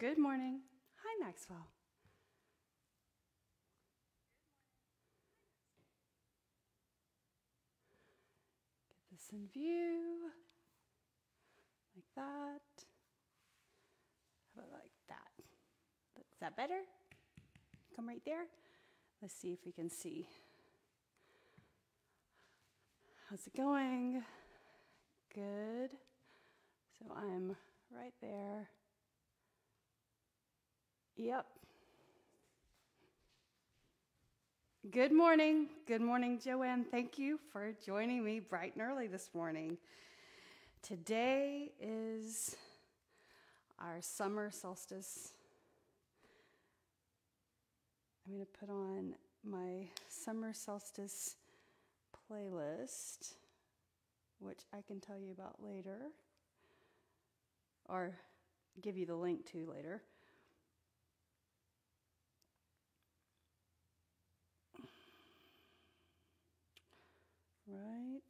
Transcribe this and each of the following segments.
Good morning. Hi, Maxwell. Get this in view. Like that. How about like that? Is that better? Come right there. Let's see if we can see. How's it going? Good. So I'm right there. Yep. Good morning. Good morning, Joanne. Thank you for joining me bright and early this morning. Today is our summer solstice. I'm going to put on my summer solstice playlist, which I can tell you about later, or give you the link to later. Right.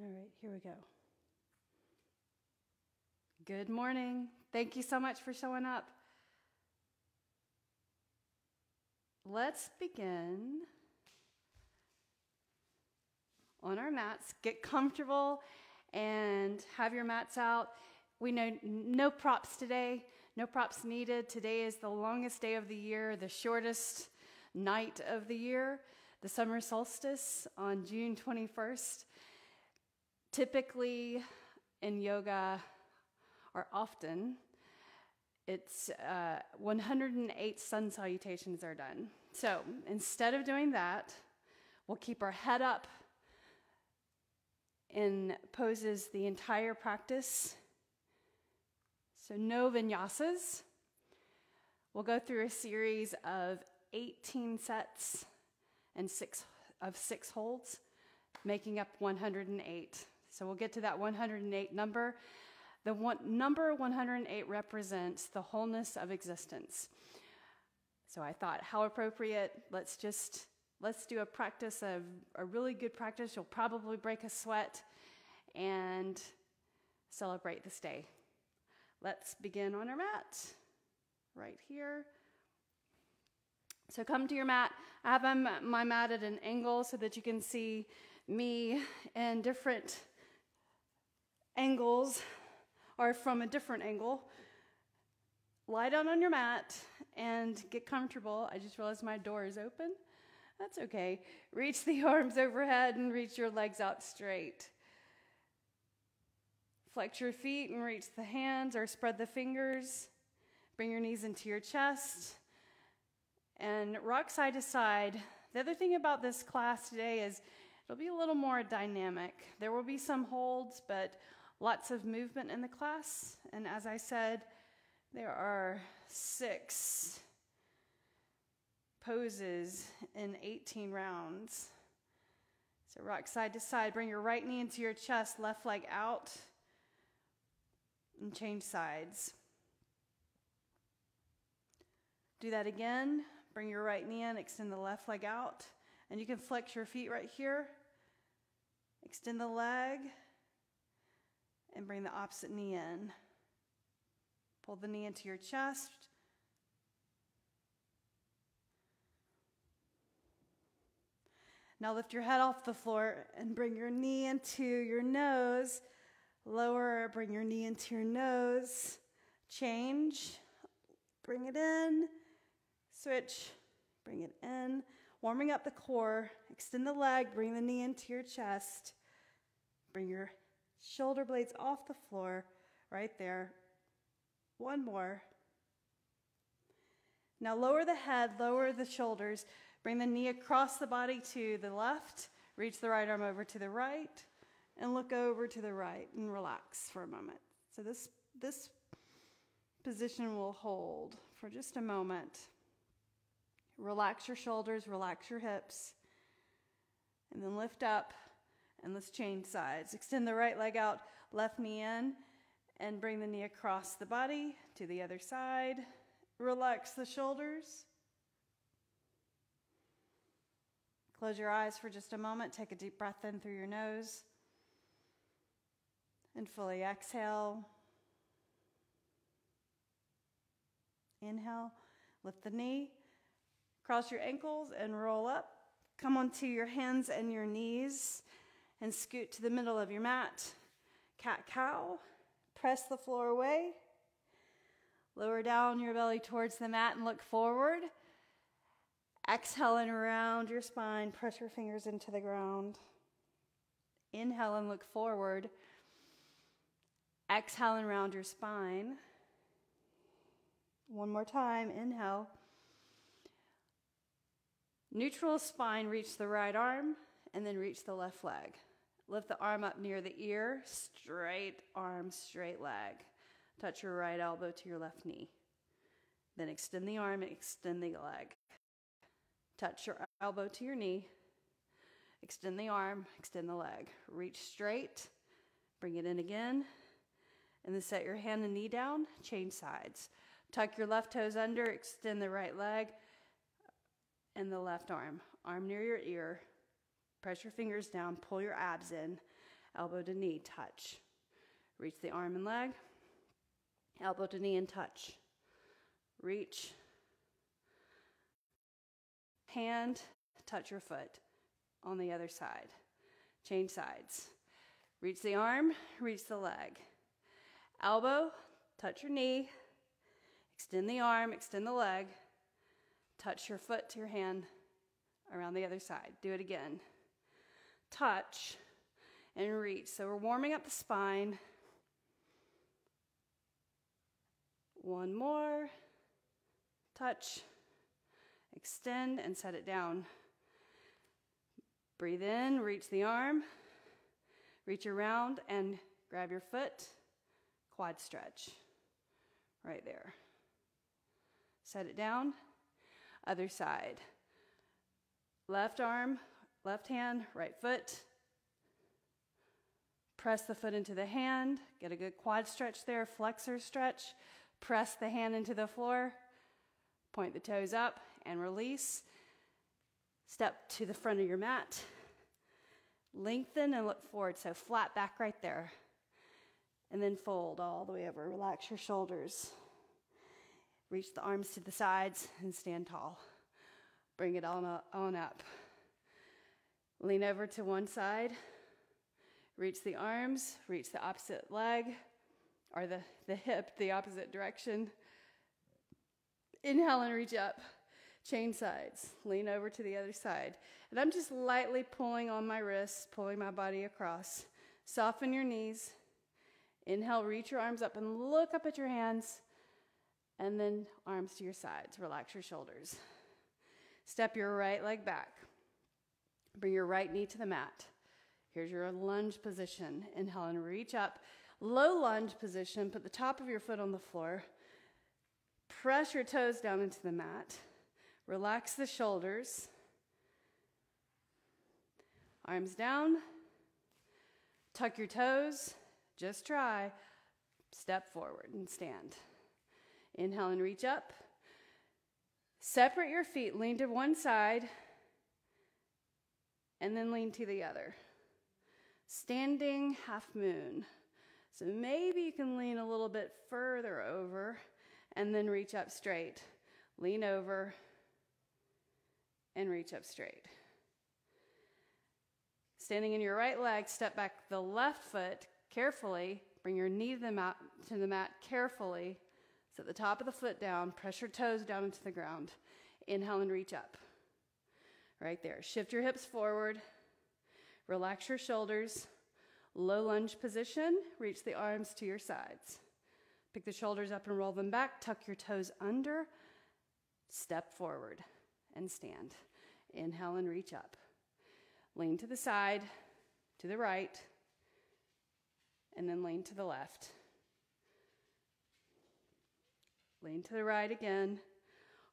All right, here we go. Good morning. Thank you so much for showing up. Let's begin on our mats. Get comfortable and have your mats out. We know no props today, no props needed. Today is the longest day of the year, the shortest night of the year, the summer solstice on June 21st. Typically, in yoga, or often, it's uh, 108 sun salutations are done. So instead of doing that, we'll keep our head up in poses the entire practice. So, no vinyasas. We'll go through a series of 18 sets and six of six holds, making up 108. So we'll get to that 108 number. The one, number 108 represents the wholeness of existence. So I thought, how appropriate. Let's just let's do a practice of a really good practice. You'll probably break a sweat and celebrate this day. Let's begin on our mat right here. So come to your mat. I have my mat at an angle so that you can see me in different angles or from a different angle. Lie down on your mat and get comfortable. I just realized my door is open. That's okay. Reach the arms overhead and reach your legs out straight. Flex your feet and reach the hands or spread the fingers. Bring your knees into your chest and rock side to side. The other thing about this class today is it'll be a little more dynamic. There will be some holds, but lots of movement in the class. And as I said, there are six poses in 18 rounds. So rock side to side. Bring your right knee into your chest, left leg out, and change sides. Do that again. Bring your right knee in, extend the left leg out. And you can flex your feet right here. Extend the leg and bring the opposite knee in. Pull the knee into your chest. Now lift your head off the floor and bring your knee into your nose. Lower, bring your knee into your nose. Change. Bring it in. Switch. Bring it in. Warming up the core. Extend the leg. Bring the knee into your chest. Bring your shoulder blades off the floor, right there. One more. Now lower the head, lower the shoulders, bring the knee across the body to the left, reach the right arm over to the right, and look over to the right and relax for a moment. So this, this position will hold for just a moment. Relax your shoulders, relax your hips, and then lift up and let's change sides. Extend the right leg out, left knee in, and bring the knee across the body to the other side. Relax the shoulders. Close your eyes for just a moment. Take a deep breath in through your nose. And fully exhale. Inhale, lift the knee, cross your ankles and roll up. Come onto your hands and your knees and scoot to the middle of your mat. Cat cow. Press the floor away. Lower down your belly towards the mat and look forward. Exhaling around your spine, press your fingers into the ground. Inhale and look forward. Exhaling around your spine. One more time. Inhale. Neutral spine, reach the right arm and then reach the left leg. Lift the arm up near the ear, straight arm, straight leg. Touch your right elbow to your left knee. Then extend the arm and extend the leg. Touch your elbow to your knee. Extend the arm, extend the leg. Reach straight, bring it in again. And then set your hand and knee down, change sides. Tuck your left toes under, extend the right leg and the left arm. Arm near your ear. Press your fingers down, pull your abs in, elbow to knee, touch. Reach the arm and leg, elbow to knee and touch. Reach. Hand, touch your foot on the other side. Change sides. Reach the arm, reach the leg. Elbow, touch your knee, extend the arm, extend the leg. Touch your foot to your hand around the other side. Do it again. Touch and reach. So we're warming up the spine. One more. Touch, extend, and set it down. Breathe in, reach the arm, reach around, and grab your foot. Quad stretch. Right there. Set it down. Other side. Left arm, left hand, right foot. Press the foot into the hand. Get a good quad stretch there, flexor stretch. Press the hand into the floor. Point the toes up and release. Step to the front of your mat. Lengthen and look forward. So flat back right there. And then fold all the way over. Relax your shoulders. Reach the arms to the sides and stand tall. Bring it on up, on up. Lean over to one side. Reach the arms, reach the opposite leg or the, the hip the opposite direction. Inhale and reach up. Change sides. Lean over to the other side. And I'm just lightly pulling on my wrists, pulling my body across. Soften your knees. Inhale, reach your arms up and look up at your hands and then arms to your sides. Relax your shoulders. Step your right leg back. Bring your right knee to the mat. Here's your lunge position. Inhale and reach up. Low lunge position. Put the top of your foot on the floor. Press your toes down into the mat. Relax the shoulders. Arms down. Tuck your toes. Just try. Step forward and stand. Inhale and reach up. Separate your feet, lean to one side, and then lean to the other. Standing half moon. So maybe you can lean a little bit further over and then reach up straight. Lean over and reach up straight. Standing in your right leg, step back the left foot carefully. Bring your knee to the mat, to the mat carefully Set the top of the foot down, press your toes down into the ground. Inhale and reach up. Right there. Shift your hips forward. Relax your shoulders. Low lunge position. Reach the arms to your sides. Pick the shoulders up and roll them back. Tuck your toes under. Step forward and stand. Inhale and reach up. Lean to the side, to the right, and then lean to the left. Lean to the right again,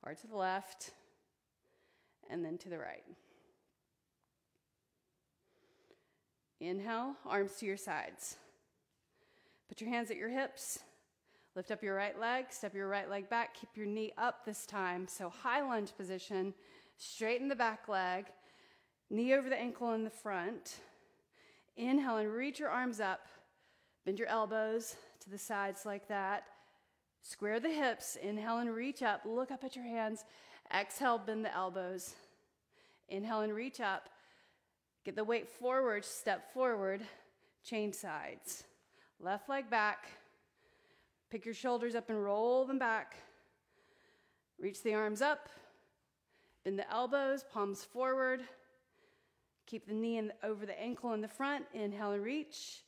or to the left, and then to the right. Inhale, arms to your sides. Put your hands at your hips. Lift up your right leg, step your right leg back, keep your knee up this time. So, high lunge position, straighten the back leg, knee over the ankle in the front. Inhale and reach your arms up. Bend your elbows to the sides like that. Square the hips. Inhale and reach up. Look up at your hands. Exhale, bend the elbows. Inhale and reach up. Get the weight forward, step forward, change sides. Left leg back. Pick your shoulders up and roll them back. Reach the arms up. Bend the elbows, palms forward. Keep the knee in, over the ankle in the front. Inhale and reach.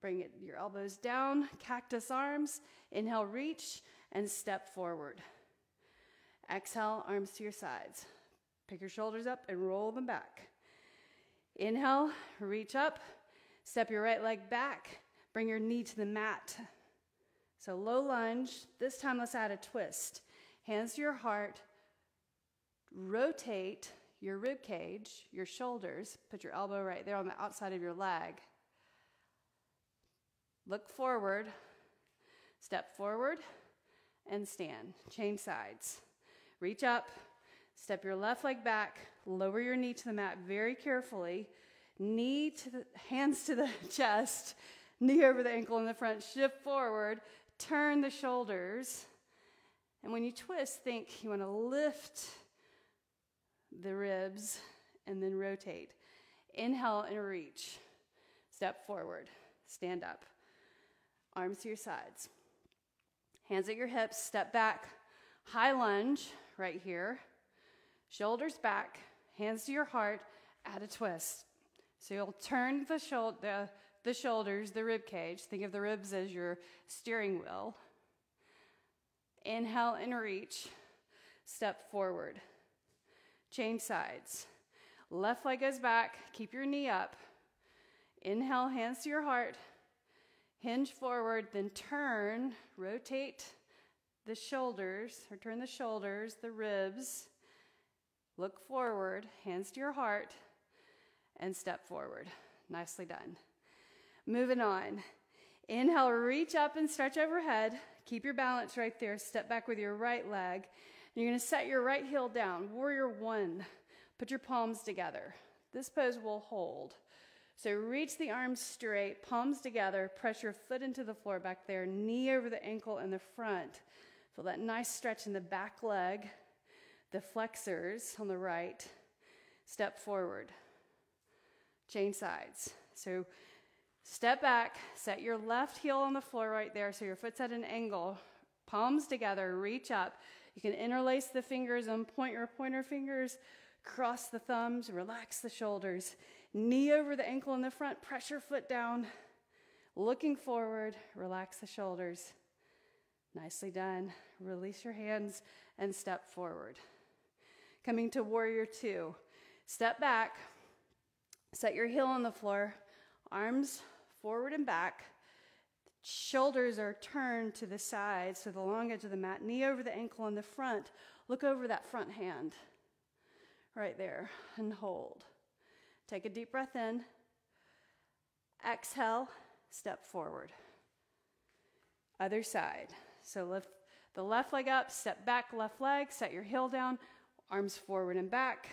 Bring it, your elbows down, cactus arms. Inhale, reach, and step forward. Exhale, arms to your sides. Pick your shoulders up and roll them back. Inhale, reach up, step your right leg back, bring your knee to the mat. So low lunge. This time, let's add a twist. Hands to your heart. Rotate your rib cage, your shoulders. Put your elbow right there on the outside of your leg. Look forward, step forward, and stand. Change sides. Reach up, step your left leg back, lower your knee to the mat very carefully. Knee to the hands to the chest, knee over the ankle in the front, shift forward, turn the shoulders. And when you twist, think you want to lift the ribs and then rotate. Inhale and reach. Step forward. Stand up. Arms to your sides. Hands at your hips. Step back. High lunge right here. Shoulders back. Hands to your heart. Add a twist. So you'll turn the, shou- the, shoulders, the rib cage. Think of the ribs as your steering wheel. Inhale and reach. Step forward. Change sides. Left leg goes back. Keep your knee up. Inhale, hands to your heart. Hinge forward, then turn, rotate the shoulders, or turn the shoulders, the ribs. Look forward, hands to your heart, and step forward. Nicely done. Moving on. Inhale, reach up and stretch overhead. Keep your balance right there. Step back with your right leg. You're going to set your right heel down. Warrior one. Put your palms together. This pose will hold. So reach the arms straight, palms together, press your foot into the floor back there, knee over the ankle in the front. Feel that nice stretch in the back leg, the flexors on the right. Step forward. Change sides. So step back, set your left heel on the floor right there so your foot's at an angle. Palms together, reach up. You can interlace the fingers and point your pointer fingers, cross the thumbs, relax the shoulders. Knee over the ankle in the front, press your foot down. Looking forward, relax the shoulders. Nicely done. Release your hands and step forward. Coming to warrior two. Step back, set your heel on the floor, arms forward and back. Shoulders are turned to the sides, so the long edge of the mat, knee over the ankle in the front. Look over that front hand right there and hold. Take a deep breath in. Exhale, step forward. Other side. So lift the left leg up, step back, left leg, set your heel down, arms forward and back.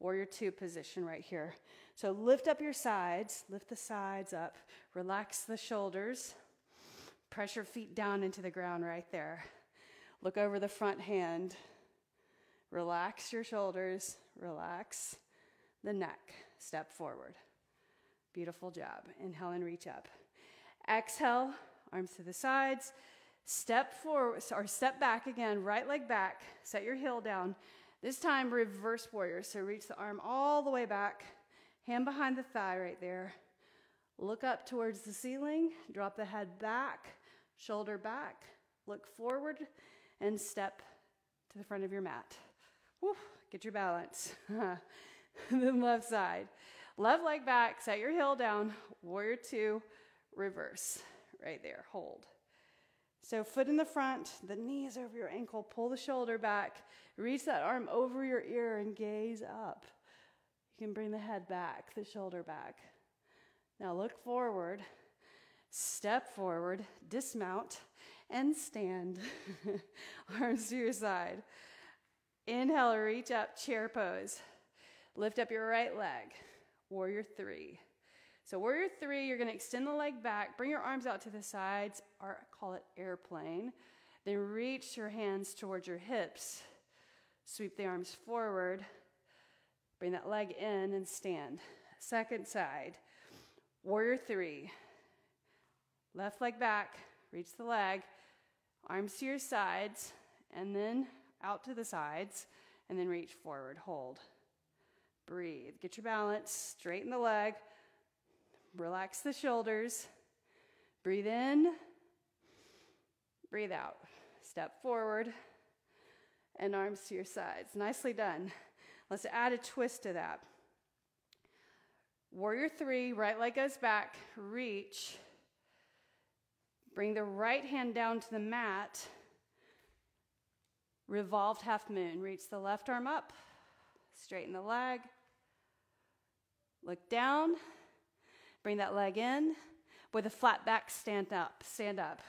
Warrior two position right here. So lift up your sides, lift the sides up, relax the shoulders, press your feet down into the ground right there. Look over the front hand. Relax your shoulders, relax the neck. Step forward. Beautiful job. Inhale and reach up. Exhale, arms to the sides. Step forward or step back again, right leg back. Set your heel down. This time, reverse warrior. So reach the arm all the way back, hand behind the thigh right there. Look up towards the ceiling, drop the head back, shoulder back, look forward, and step to the front of your mat. Woo, get your balance. then left side. Left leg back, set your heel down, warrior two, reverse. Right there, hold. So foot in the front, the knees over your ankle, pull the shoulder back, reach that arm over your ear and gaze up. You can bring the head back, the shoulder back. Now look forward. Step forward, dismount, and stand. Arms to your side. Inhale, reach up, chair pose. Lift up your right leg. Warrior three. So, warrior three, you're going to extend the leg back, bring your arms out to the sides, or call it airplane. Then reach your hands towards your hips. Sweep the arms forward. Bring that leg in and stand. Second side. Warrior three. Left leg back, reach the leg, arms to your sides, and then out to the sides, and then reach forward. Hold. Breathe. Get your balance. Straighten the leg. Relax the shoulders. Breathe in. Breathe out. Step forward and arms to your sides. Nicely done. Let's add a twist to that. Warrior three, right leg goes back, reach. Bring the right hand down to the mat. Revolved half moon. Reach the left arm up, straighten the leg. Look down, bring that leg in. With a flat back, stand up, stand up.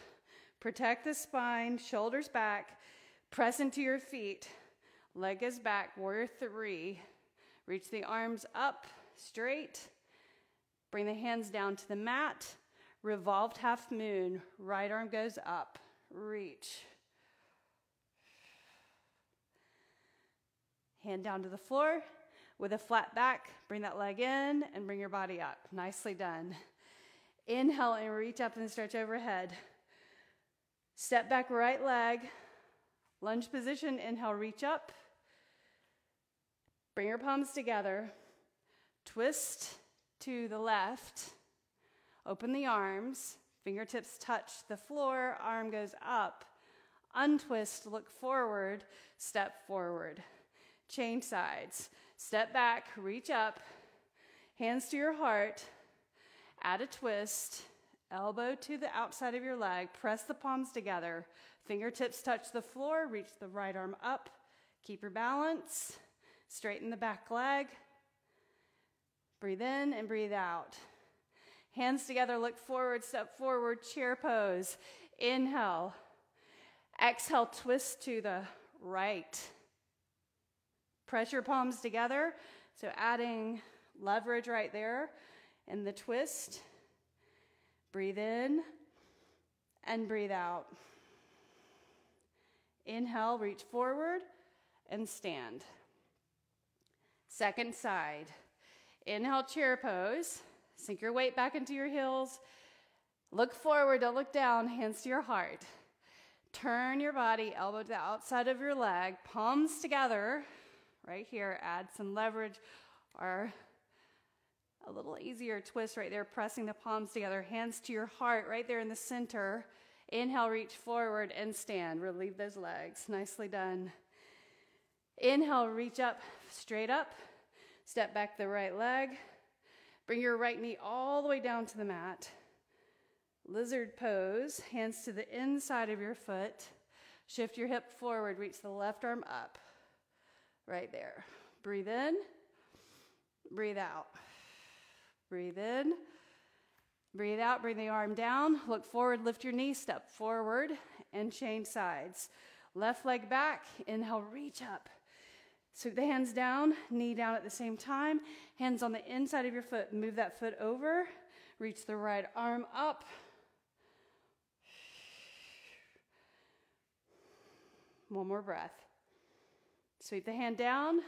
Protect the spine, shoulders back, press into your feet. Leg is back, warrior three. Reach the arms up, straight. Bring the hands down to the mat. Revolved half moon, right arm goes up. Reach. Hand down to the floor. With a flat back, bring that leg in and bring your body up. Nicely done. Inhale and reach up and stretch overhead. Step back right leg. Lunge position. Inhale, reach up. Bring your palms together. Twist to the left. Open the arms. Fingertips touch the floor. Arm goes up. Untwist. Look forward. Step forward. Change sides. Step back, reach up, hands to your heart, add a twist, elbow to the outside of your leg, press the palms together, fingertips touch the floor, reach the right arm up, keep your balance, straighten the back leg, breathe in and breathe out. Hands together, look forward, step forward, chair pose. Inhale. Exhale, twist to the right. Press your palms together. So adding leverage right there in the twist. Breathe in and breathe out. Inhale, reach forward and stand. Second side. Inhale, chair pose. Sink your weight back into your heels. Look forward, don't look down, hands to your heart. Turn your body, elbow to the outside of your leg, palms together right here. Add some leverage or a little easier twist right there, pressing the palms together, hands to your heart right there in the center. Inhale, reach forward and stand. Relieve those legs. Nicely done. Inhale, reach up, straight up. Step back the right leg. Bring your right knee all the way down to the mat. Lizard pose, hands to the inside of your foot. Shift your hip forward, reach the left arm up right there. Breathe in, breathe out. Breathe in, breathe out, bring the arm down, look forward, lift your knee, step forward, and change sides. Left leg back, inhale, reach up. Sweep the hands down, knee down at the same time, hands on the inside of your foot. Move that foot over, reach the right arm up. One more breath. Sweep the hand down,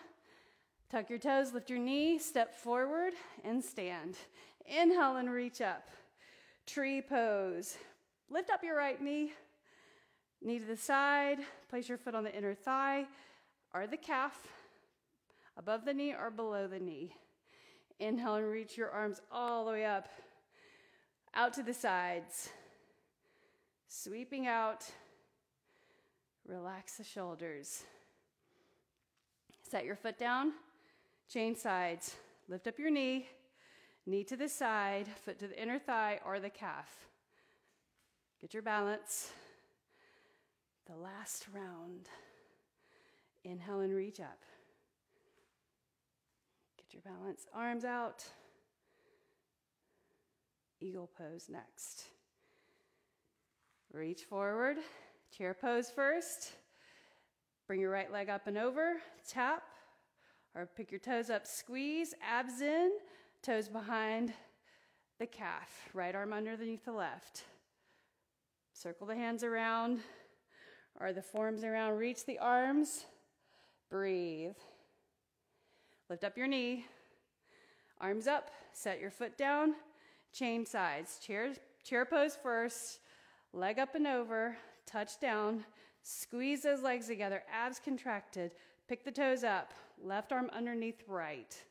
tuck your toes, lift your knee, step forward, and stand. Inhale and reach up. Tree pose. Lift up your right knee, knee to the side, place your foot on the inner thigh or the calf, above the knee or below the knee. Inhale and reach your arms all the way up, out to the sides. Sweeping out, relax the shoulders. Set your foot down, change sides. Lift up your knee, knee to the side, foot to the inner thigh or the calf. Get your balance. The last round. Inhale and reach up. Get your balance. Arms out. Eagle pose next. Reach forward, chair pose first. Bring your right leg up and over, tap, or pick your toes up, squeeze, abs in, toes behind the calf, right arm underneath the left. Circle the hands around or the forms around, reach the arms, breathe. Lift up your knee, arms up, set your foot down, chain sides, chair, chair pose first, leg up and over, touch down, squeeze those legs together, abs contracted, pick the toes up, left arm underneath right.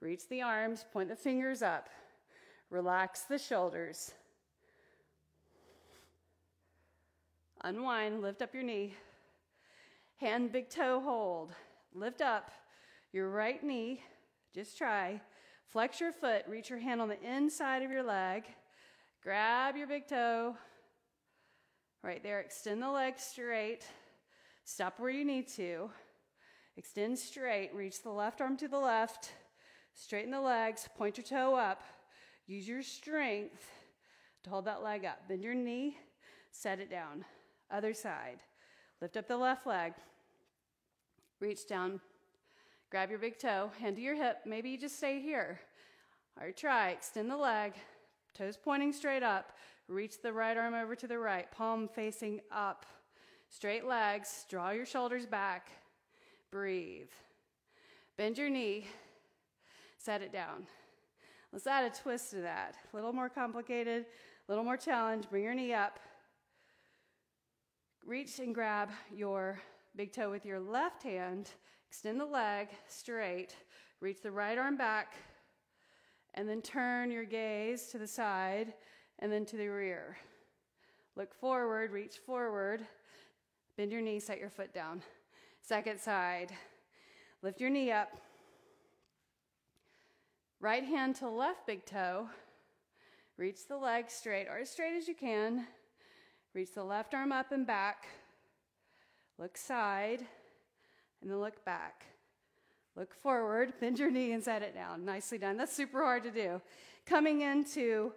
Reach the arms, point the fingers up, relax the shoulders. Unwind, lift up your knee. Hand, big toe hold. Lift up your right knee. Just try. Flex your foot, reach your hand on the inside of your leg. Grab your big toe. Right there, extend the leg straight. Stop where you need to. Extend straight, reach the left arm to the left. Straighten the legs, point your toe up. Use your strength to hold that leg up. Bend your knee, set it down. Other side. Lift up the left leg. Reach down. Grab your big toe, hand to your hip. Maybe you just stay here. All right, try. Extend the leg, toes pointing straight up. Reach the right arm over to the right, palm facing up. Straight legs, draw your shoulders back. Breathe. Bend your knee, set it down. Let's add a twist to that. A little more complicated, a little more challenge. Bring your knee up. Reach and grab your big toe with your left hand. Extend the leg straight. Reach the right arm back. And then turn your gaze to the side and then to the rear. Look forward, reach forward. Bend your knee, set your foot down. Second side. Lift your knee up. Right hand to left big toe. Reach the leg straight or as straight as you can. Reach the left arm up and back. Look side, and then look back. Look forward, bend your knee and set it down. Nicely done. That's super hard to do. Coming into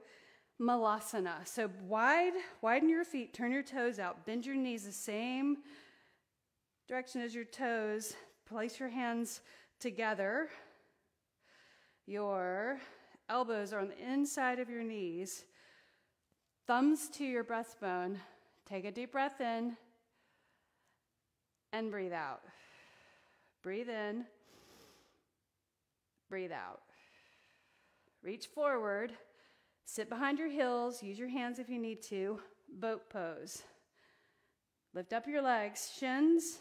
Malasana. So wide, widen your feet, turn your toes out, bend your knees the same direction as your toes. Place your hands together. Your elbows are on the inside of your knees. Thumbs to your breastbone. Take a deep breath in and breathe out. Breathe in, breathe out. Reach forward, sit behind your heels, use your hands if you need to. Boat pose. Lift up your legs, shins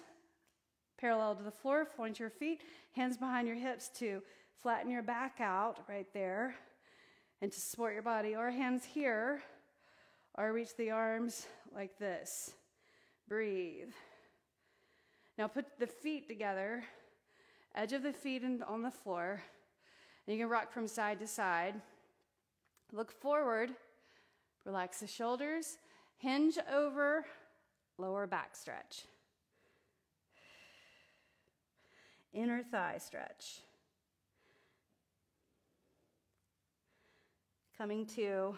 parallel to the floor, point your feet, hands behind your hips to flatten your back out right there and to support your body, or hands here or reach the arms like this. Breathe. Now put the feet together, edge of the feet on the floor, and you can rock from side to side. Look forward, relax the shoulders, hinge over, lower back stretch. Inner thigh stretch. Coming to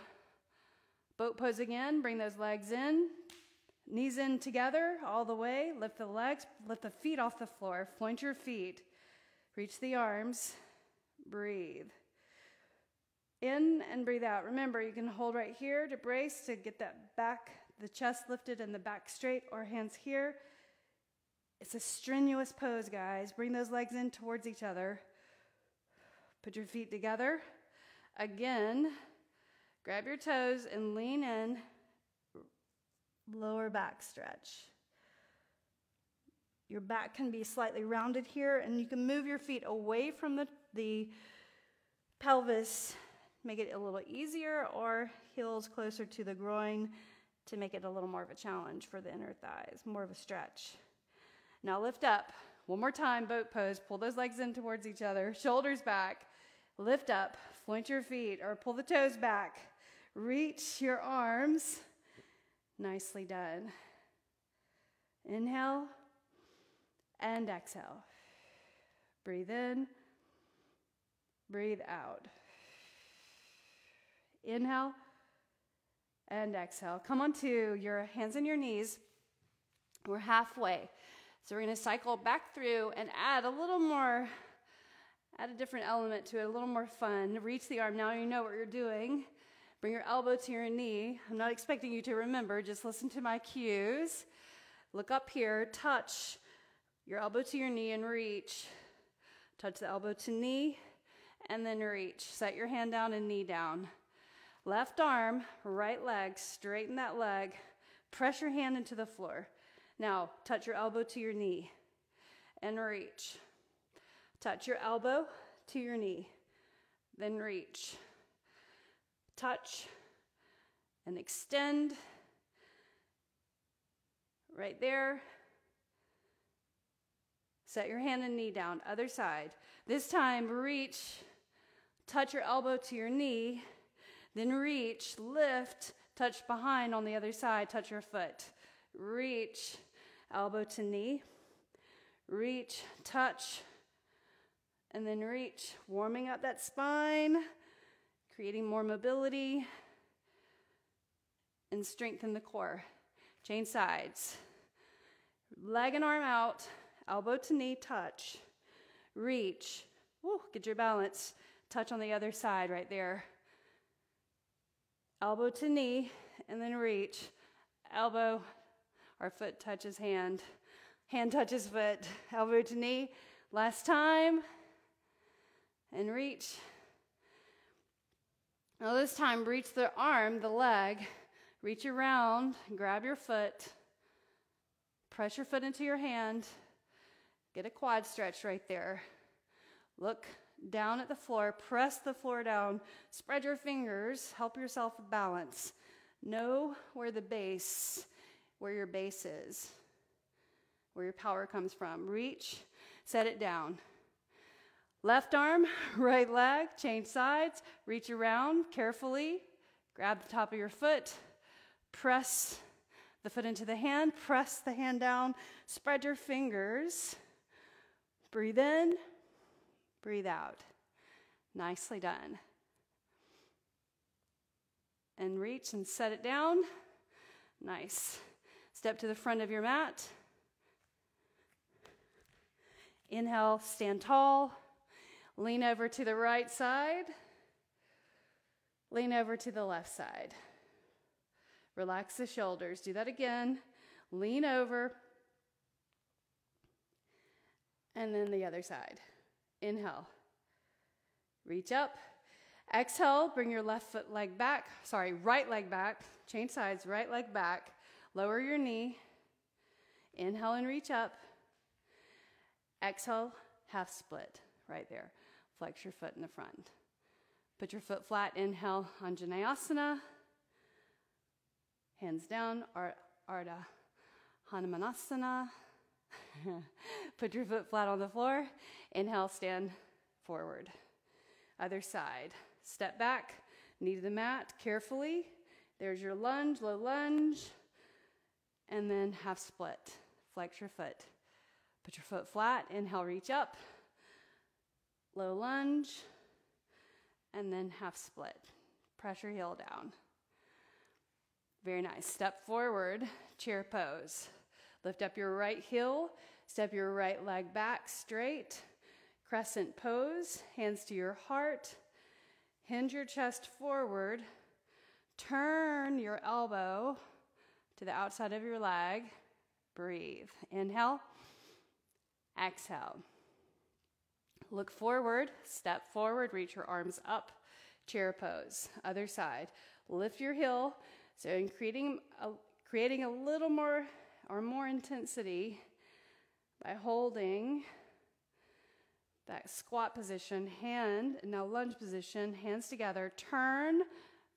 Boat pose again, bring those legs in, knees in together all the way. Lift the legs, lift the feet off the floor, point your feet, reach the arms, breathe. In and breathe out. Remember, you can hold right here to brace to get that back, the chest lifted and the back straight, or hands here. It's a strenuous pose, guys. Bring those legs in towards each other. Put your feet together. Again, Grab your toes and lean in. Lower back stretch. Your back can be slightly rounded here, and you can move your feet away from the, the pelvis, make it a little easier, or heels closer to the groin to make it a little more of a challenge for the inner thighs, more of a stretch. Now lift up. One more time, boat pose. Pull those legs in towards each other, shoulders back. Lift up, point your feet, or pull the toes back. Reach your arms. Nicely done. Inhale and exhale. Breathe in, breathe out. Inhale and exhale. Come onto your hands and your knees. We're halfway. So we're going to cycle back through and add a little more, add a different element to it, a little more fun. Reach the arm. Now you know what you're doing. Bring your elbow to your knee. I'm not expecting you to remember, just listen to my cues. Look up here, touch your elbow to your knee and reach. Touch the elbow to knee and then reach. Set your hand down and knee down. Left arm, right leg, straighten that leg. Press your hand into the floor. Now, touch your elbow to your knee and reach. Touch your elbow to your knee, then reach. Touch and extend. Right there. Set your hand and knee down, other side. This time, reach, touch your elbow to your knee, then reach, lift, touch behind on the other side, touch your foot. Reach, elbow to knee, reach, touch, and then reach, warming up that spine, creating more mobility, and strengthen the core. Change sides. Leg and arm out, elbow to knee, touch, reach, Woo, get your balance, touch on the other side right there. Elbow to knee, and then reach, elbow our foot touches hand. Hand touches foot. Elbow to knee. Last time. And reach. Now, this time, reach the arm, the leg. Reach around. Grab your foot. Press your foot into your hand. Get a quad stretch right there. Look down at the floor. Press the floor down. Spread your fingers. Help yourself balance. Know where the base where your base is, where your power comes from. Reach, set it down. Left arm, right leg, change sides, reach around carefully, grab the top of your foot, press the foot into the hand, press the hand down, spread your fingers, breathe in, breathe out. Nicely done. And reach and set it down. Nice. Step to the front of your mat. Inhale, stand tall. Lean over to the right side. Lean over to the left side. Relax the shoulders. Do that again. Lean over. And then the other side. Inhale. Reach up. Exhale, bring your left foot leg back. Sorry, right leg back. Change sides, right leg back. Lower your knee. Inhale and reach up. Exhale, half split right there. Flex your foot in the front. Put your foot flat. Inhale, Anjaneyasana. Hands down, Ardha Hanumanasana. Put your foot flat on the floor. Inhale, stand forward. Other side. Step back, knee to the mat carefully. There's your lunge, low lunge and then half split. Flex your foot. Put your foot flat. Inhale, reach up. Low lunge. And then half split. Press your heel down. Very nice. Step forward, chair pose. Lift up your right heel. Step your right leg back straight. Crescent pose. Hands to your heart. Hinge your chest forward. Turn your elbow to the outside of your leg. Breathe. Inhale. Exhale. Look forward, step forward, reach your arms up, chair pose. Other side. Lift your heel. So, in creating a, creating a little more or more intensity by holding that squat position, hand, now lunge position, hands together. Turn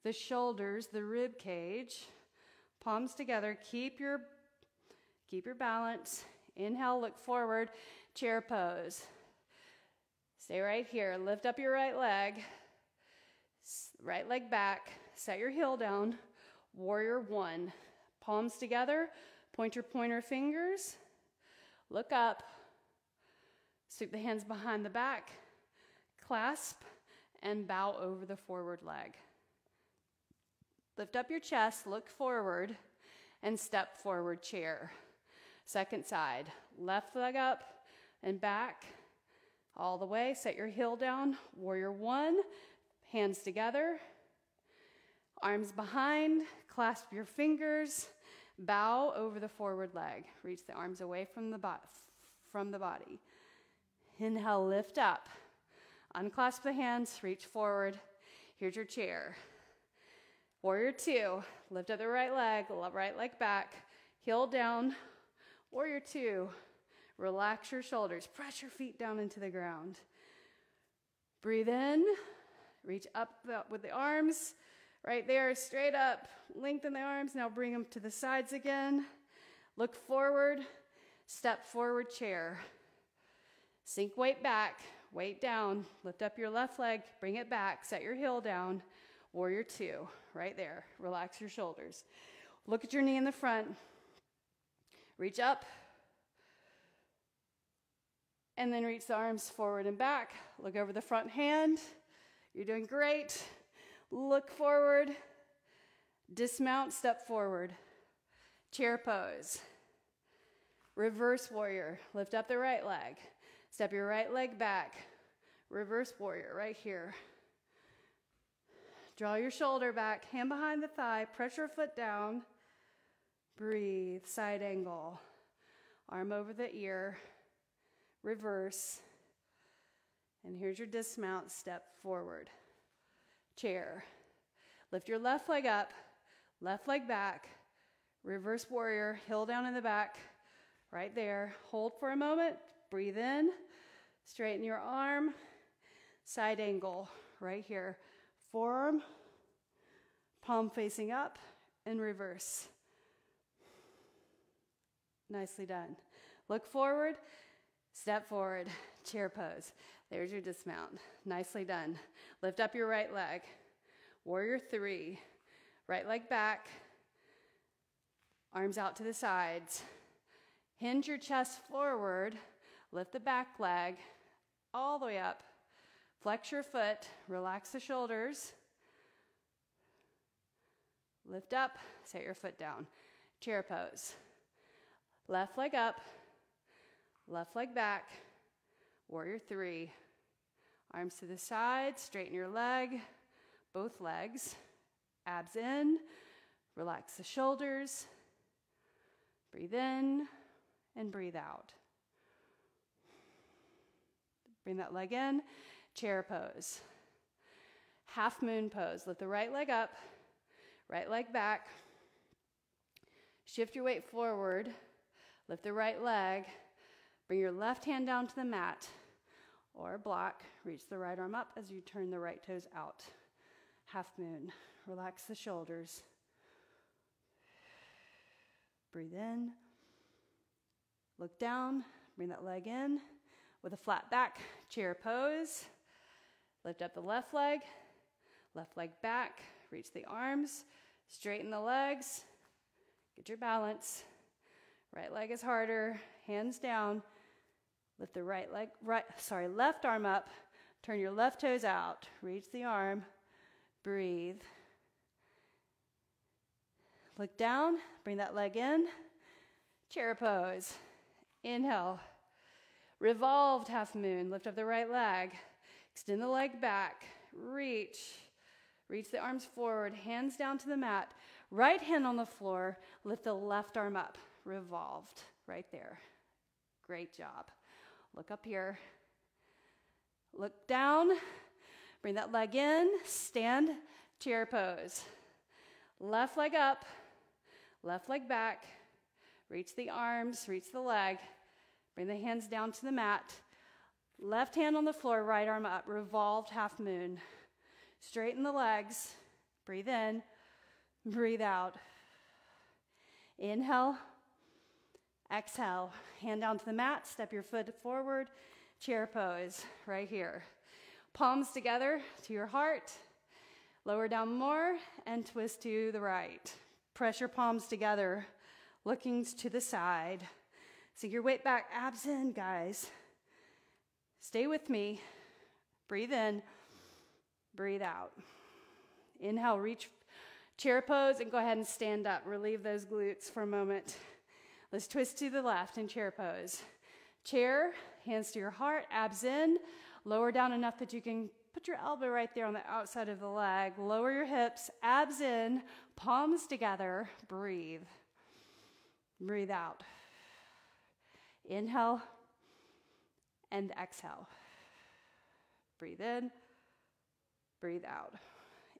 the shoulders, the rib cage palms together. Keep your keep your balance. Inhale, look forward, chair pose. Stay right here. Lift up your right leg. Right leg back. Set your heel down. Warrior 1. Palms together. Point your pointer fingers. Look up. Sweep the hands behind the back. Clasp and bow over the forward leg. Lift up your chest, look forward, and step forward chair. Second side, left leg up and back all the way. Set your heel down, warrior one, hands together, arms behind, clasp your fingers, bow over the forward leg. Reach the arms away from the, bo- from the body. Inhale, lift up. Unclasp the hands, reach forward. Here's your chair. Warrior two, lift up the right leg, right leg back, heel down. Warrior two, relax your shoulders, press your feet down into the ground. Breathe in, reach up with the arms, right there, straight up. Lengthen the arms, now bring them to the sides again. Look forward, step forward chair. Sink weight back, weight down, lift up your left leg, bring it back, set your heel down. Warrior two, right there. Relax your shoulders. Look at your knee in the front. Reach up. And then reach the arms forward and back. Look over the front hand. You're doing great. Look forward. Dismount, step forward. Chair pose. Reverse warrior. Lift up the right leg. Step your right leg back. Reverse warrior right here. Draw your shoulder back, hand behind the thigh, press your foot down. Breathe, side angle. Arm over the ear, reverse. And here's your dismount, step forward. Chair. Lift your left leg up, left leg back, reverse warrior, heel down in the back, right there. Hold for a moment, breathe in, straighten your arm, side angle, right here forearm, palm facing up, and reverse. Nicely done. Look forward, step forward, chair pose. There's your dismount. Nicely done. Lift up your right leg. Warrior three. Right leg back, arms out to the sides. Hinge your chest forward, lift the back leg all the way up Flex your foot, relax the shoulders. Lift up, set your foot down. Chair pose. Left leg up, left leg back. Warrior three. Arms to the side, straighten your leg, both legs. Abs in, relax the shoulders. Breathe in and breathe out. Bring that leg in chair pose. Half moon pose. Lift the right leg up, right leg back. Shift your weight forward. Lift the right leg. Bring your left hand down to the mat or block. Reach the right arm up as you turn the right toes out. Half moon. Relax the shoulders. Breathe in. Look down. Bring that leg in with a flat back, chair pose. Lift up the left leg, left leg back, reach the arms, straighten the legs, get your balance. Right leg is harder, hands down. Lift the right leg, right, sorry, left arm up, turn your left toes out, reach the arm, breathe. Look down, bring that leg in, chair pose. Inhale, revolved half moon, lift up the right leg. Extend the leg back, reach. Reach the arms forward, hands down to the mat. Right hand on the floor, lift the left arm up, revolved right there. Great job. Look up here. Look down, bring that leg in, stand, chair pose. Left leg up, left leg back. Reach the arms, reach the leg. Bring the hands down to the mat. Left hand on the floor, right arm up, revolved half moon. Straighten the legs. Breathe in, breathe out. Inhale, exhale. Hand down to the mat, step your foot forward, chair pose right here. Palms together to your heart. Lower down more and twist to the right. Press your palms together, looking to the side. Sink your weight back, abs in, guys. Stay with me. Breathe in, breathe out. Inhale, reach Chair pose and go ahead and stand up. Relieve those glutes for a moment. Let's twist to the left in chair pose. Chair, hands to your heart, abs in. Lower down enough that you can put your elbow right there on the outside of the leg. Lower your hips, abs in, palms together. Breathe. Breathe out. Inhale and exhale. Breathe in, breathe out.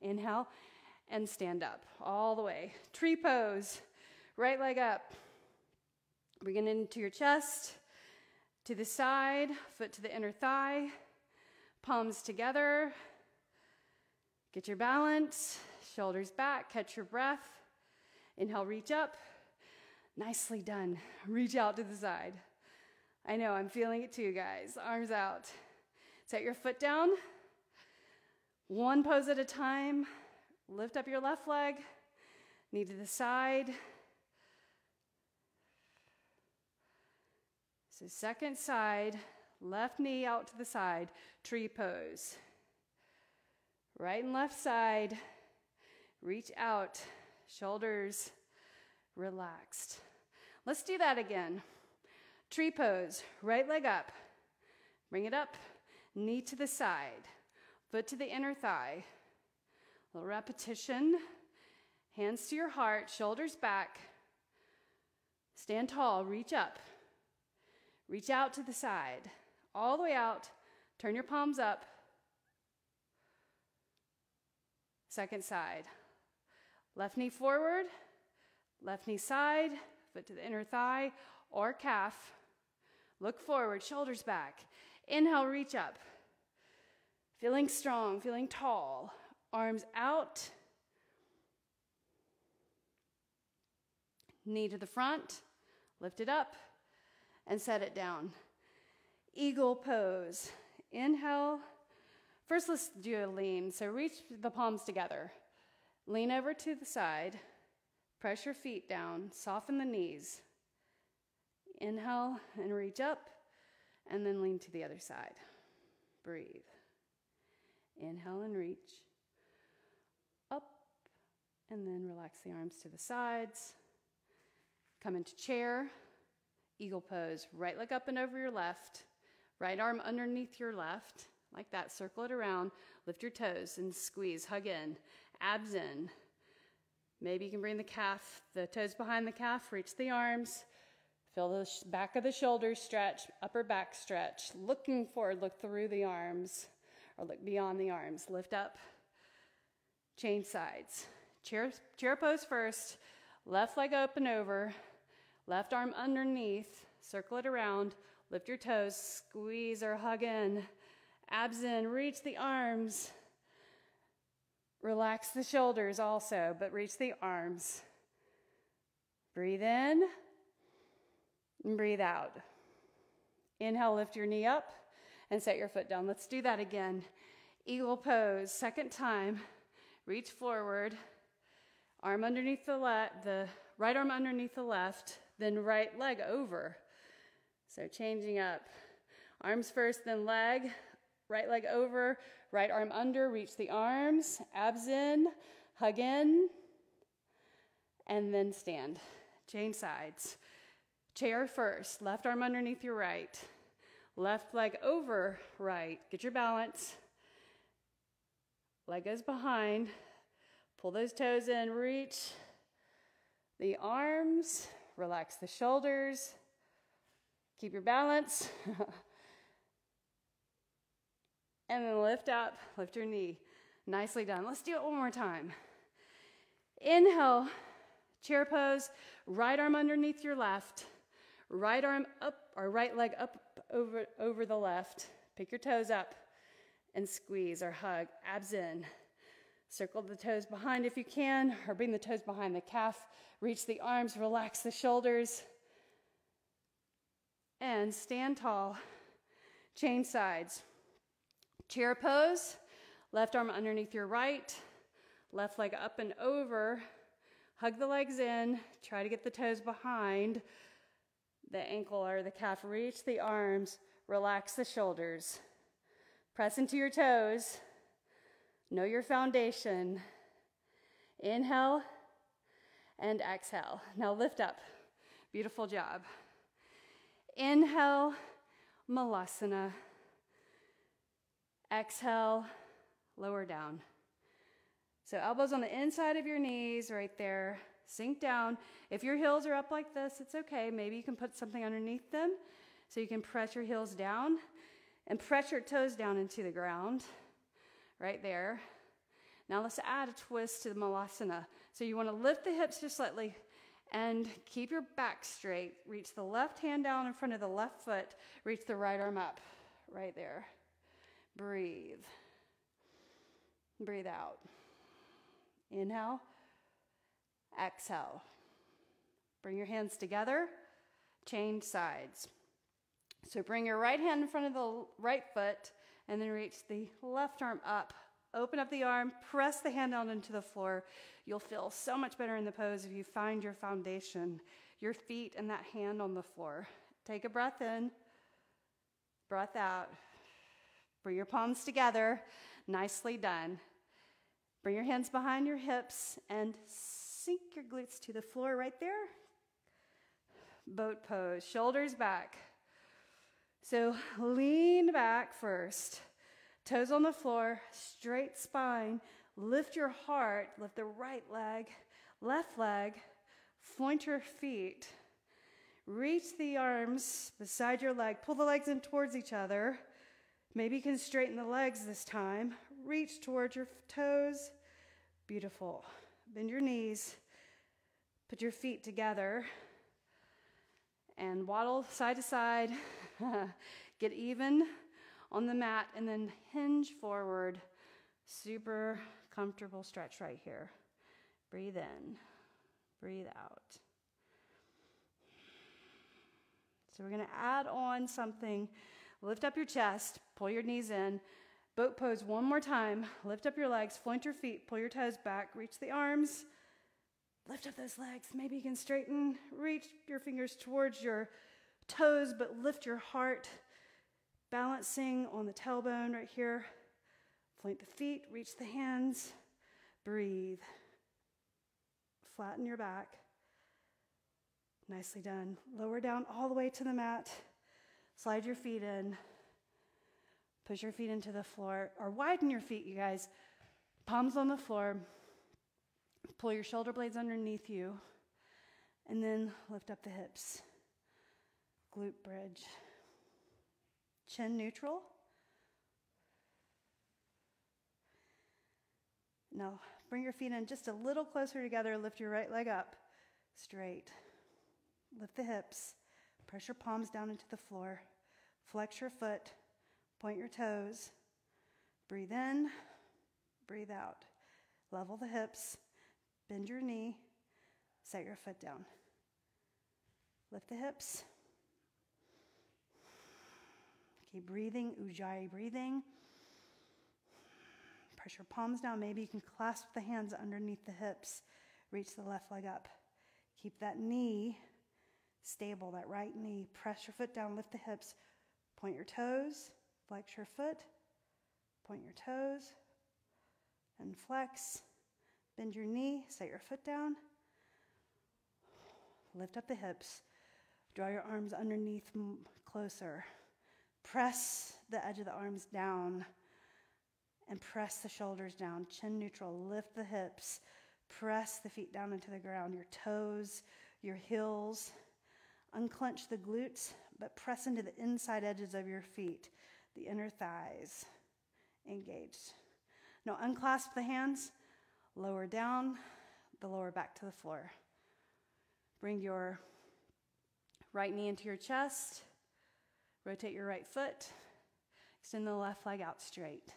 Inhale and stand up all the way. Tree pose, right leg up. Bring it into your chest, to the side, foot to the inner thigh, palms together. Get your balance, shoulders back, catch your breath. Inhale, reach up. Nicely done. Reach out to the side. I know, I'm feeling it too, guys. Arms out. Set your foot down. One pose at a time. Lift up your left leg, knee to the side. So, second side, left knee out to the side, tree pose. Right and left side, reach out, shoulders relaxed. Let's do that again. Tree pose, right leg up, bring it up, knee to the side, foot to the inner thigh. A little repetition. Hands to your heart, shoulders back. Stand tall, reach up. Reach out to the side, all the way out. Turn your palms up. Second side. Left knee forward, left knee side, foot to the inner thigh or calf. Look forward, shoulders back. Inhale, reach up. Feeling strong, feeling tall. Arms out. Knee to the front. Lift it up and set it down. Eagle pose. Inhale. First, let's do a lean. So reach the palms together. Lean over to the side. Press your feet down. Soften the knees. Inhale and reach up, and then lean to the other side. Breathe. Inhale and reach. Up, and then relax the arms to the sides. Come into chair. Eagle pose. Right leg up and over your left. Right arm underneath your left. Like that. Circle it around. Lift your toes and squeeze. Hug in. Abs in. Maybe you can bring the calf, the toes behind the calf, reach the arms. Feel the back of the shoulders stretch, upper back stretch. Looking forward, look through the arms or look beyond the arms. Lift up, change sides. Chair, chair pose first. Left leg open over, left arm underneath. Circle it around. Lift your toes, squeeze or hug in. Abs in, reach the arms. Relax the shoulders also, but reach the arms. Breathe in. And breathe out. Inhale, lift your knee up and set your foot down. Let's do that again. Eagle pose, second time. Reach forward. Arm underneath the left, the right arm underneath the left, then right leg over. So changing up. Arms first, then leg. Right leg over, right arm under, reach the arms, abs in, hug in, and then stand. Change sides. Chair first, left arm underneath your right, left leg over right. Get your balance. Leg goes behind. Pull those toes in, reach the arms, relax the shoulders. Keep your balance. and then lift up, lift your knee. Nicely done. Let's do it one more time. Inhale, chair pose, right arm underneath your left. Right arm up, or right leg up over, over the left. Pick your toes up and squeeze or hug, abs in. Circle the toes behind if you can, or bring the toes behind the calf. Reach the arms, relax the shoulders. And stand tall. Change sides. Chair pose, left arm underneath your right, left leg up and over. Hug the legs in, try to get the toes behind the ankle or the calf. Reach the arms, relax the shoulders. Press into your toes. Know your foundation. Inhale and exhale. Now lift up. Beautiful job. Inhale, Malasana. Exhale, lower down. So elbows on the inside of your knees right there. Sink down. If your heels are up like this, it's okay. Maybe you can put something underneath them so you can press your heels down and press your toes down into the ground right there. Now let's add a twist to the Malasana. So you want to lift the hips just slightly and keep your back straight. Reach the left hand down in front of the left foot. Reach the right arm up right there. Breathe. Breathe out. Inhale. Exhale. Bring your hands together. Change sides. So bring your right hand in front of the right foot and then reach the left arm up. Open up the arm, press the hand down into the floor. You'll feel so much better in the pose if you find your foundation, your feet, and that hand on the floor. Take a breath in, breath out. Bring your palms together. Nicely done. Bring your hands behind your hips and sink your glutes to the floor right there. Boat pose, shoulders back. So lean back first, toes on the floor, straight spine. Lift your heart, lift the right leg, left leg, point your feet. Reach the arms beside your leg, pull the legs in towards each other. Maybe you can straighten the legs this time. Reach towards your toes. Beautiful. Bend your knees. Put your feet together and waddle side to side. Get even on the mat and then hinge forward. Super comfortable stretch right here. Breathe in, breathe out. So we're going to add on something. Lift up your chest, pull your knees in. Boat pose one more time. Lift up your legs, point your feet, pull your toes back, reach the arms. Lift up those legs. Maybe you can straighten, reach your fingers towards your toes, but lift your heart, balancing on the tailbone right here. Point the feet, reach the hands, breathe. Flatten your back. Nicely done. Lower down all the way to the mat. Slide your feet in. Push your feet into the floor, or widen your feet, you guys. Palms on the floor. Pull your shoulder blades underneath you, and then lift up the hips glute bridge. Chin neutral. Now bring your feet in just a little closer together. Lift your right leg up straight. Lift the hips. Press your palms down into the floor. Flex your foot. Point your toes. Breathe in. Breathe out. Level the hips. Bend your knee. Set your foot down. Lift the hips. Keep breathing, Ujjayi breathing. Press your palms down. Maybe you can clasp the hands underneath the hips. Reach the left leg up. Keep that knee stable, that right knee. Press your foot down, lift the hips. Point your toes, flex your foot. Point your toes and flex. Bend your knee, set your foot down. Lift up the hips. Draw your arms underneath closer. Press the edge of the arms down and press the shoulders down. Chin neutral. Lift the hips. Press the feet down into the ground. Your toes, your heels. Unclench the glutes, but press into the inside edges of your feet, the inner thighs. Engaged. Now unclasp the hands, lower down, the lower back to the floor. Bring your right knee into your chest. Rotate your right foot. Extend the left leg out straight.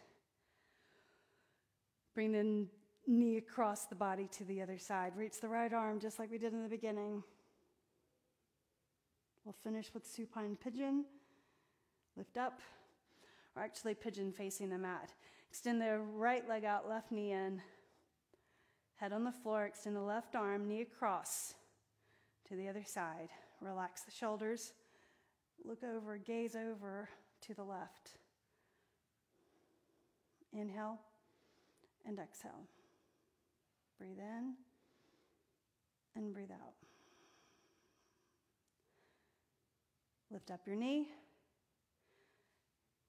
Bring the knee across the body to the other side. Reach the right arm just like we did in the beginning. We'll finish with supine pigeon. Lift up, or actually pigeon facing the mat. Extend the right leg out, left knee in. Head on the floor, extend the left arm, knee across to the other side. Relax the shoulders. Look over, gaze over to the left. Inhale and exhale. Breathe in and breathe out. Lift up your knee.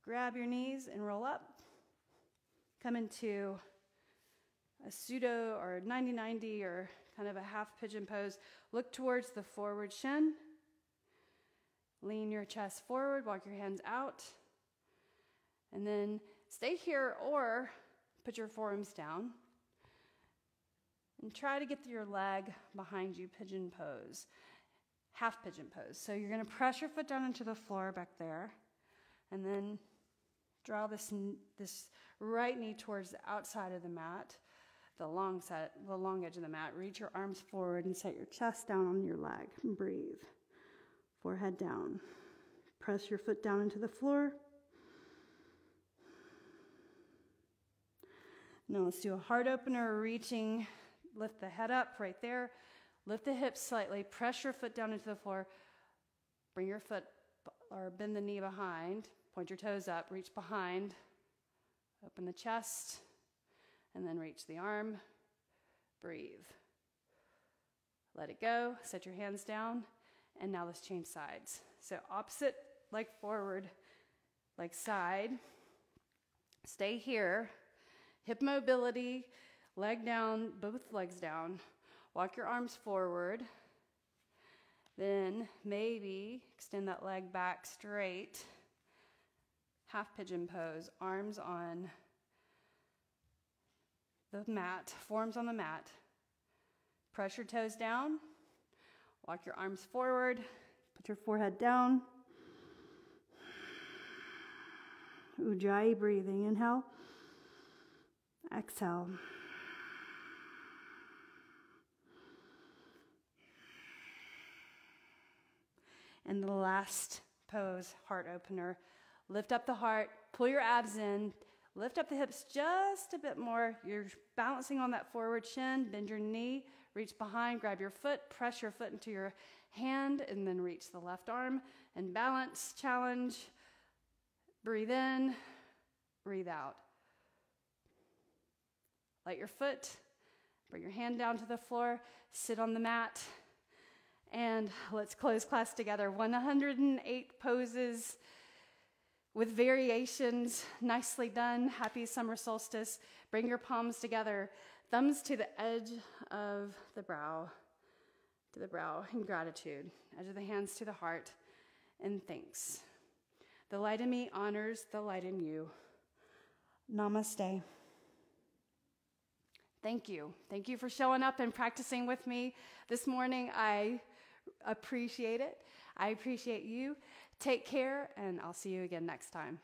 Grab your knees and roll up. Come into a pseudo or 90 90 or kind of a half pigeon pose. Look towards the forward shin. Lean your chest forward, walk your hands out. And then stay here or put your forearms down. And try to get your leg behind you, pigeon pose, half pigeon pose. So you're to press your foot down into the floor back there. And then draw this, this right knee towards the outside of the mat the long set, the long edge of the mat. Reach your arms forward and set your chest down on your leg. And breathe. Forehead down. Press your foot down into the floor. Now let's do a heart opener, reaching, lift the head up right there. Lift the hips slightly, press your foot down into the floor. Bring your foot or bend the knee behind, point your toes up, reach behind, open the chest, and then reach the arm. Breathe. Let it go. Set your hands down. And now let's change sides. So opposite leg forward, leg side. Stay here. Hip mobility, leg down, both legs down. Walk your arms forward. Then maybe extend that leg back straight. Half pigeon pose, arms on the mat, forms on the mat. Press your toes down. Walk your arms forward. Put your forehead down. Ujjayi breathing. Inhale. Exhale. And the last pose, heart opener. Lift up the heart, pull your abs in, Lift up the hips just a bit more. You're balancing on that forward shin. Bend your knee, reach behind, grab your foot, press your foot into your hand, and then reach the left arm and balance challenge. Breathe in, breathe out. Let your foot, bring your hand down to the floor, sit on the mat, and let's close class together. 108 poses with variations. Nicely done. Happy summer solstice. Bring your palms together, thumbs to the edge of the brow, to the brow in gratitude, edge of the hands to the heart in thanks. The light in me honors the light in you. Namaste. Thank you. Thank you for showing up and practicing with me this morning. I appreciate it. I appreciate you. Take care, and I'll see you again next time.